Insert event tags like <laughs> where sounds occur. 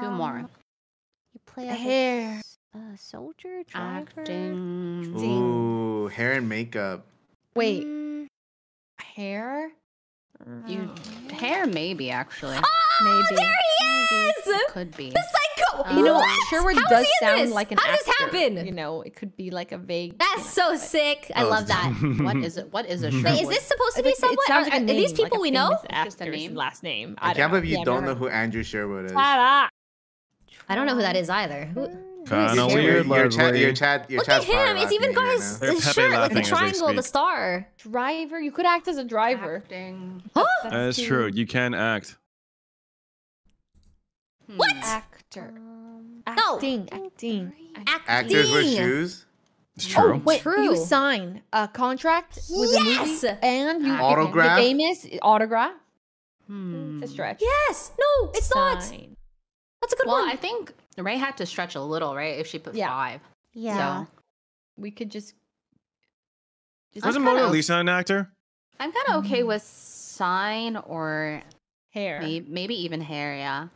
Two more. Um, You play as a Hair. s- a soldier, driver. Acting. Ooh, hair and makeup. Wait, Mm, hair? You hair maybe actually Maybe. Oh, there he is! could be. The psycho! Uh, you know, what? Sherwood How is does sound this? like an How did this happen? You know, it could be like a vague. you That's know, so but- sick. I Oh, love that. <laughs> What is it? What is a Wait, is this supposed to be think it someone? Are, like a are these name, like people a we know? famous Just a name? Last name. I, I, can't believe you Yeah, don't know who Andrew Sherwood is. Shut up. I don't know who that is either. Who, Kind of weird, your, chat, your chat, your look at him. It's even laughing at you got his, his shirt with laughing the triangle, the star. Driver. You could act as a driver. Acting. <gasps> That is true. You can act. What? Actor. um, No. Acting. Acting. Actors with shoes. It's true. Oh, wait, True. you sign a contract with a movie and you Autograph? The famous autograph. Hmm. It's a stretch. Yes. No, it's not. That's a good one. Well, one. I think Rae had to stretch a little, right? If she put Yeah. five. Yeah. So We could just. just Wasn't kinda- Mona Lisa an actor? I'm kind of okay with sign or hair. maybe, maybe even hair. Yeah.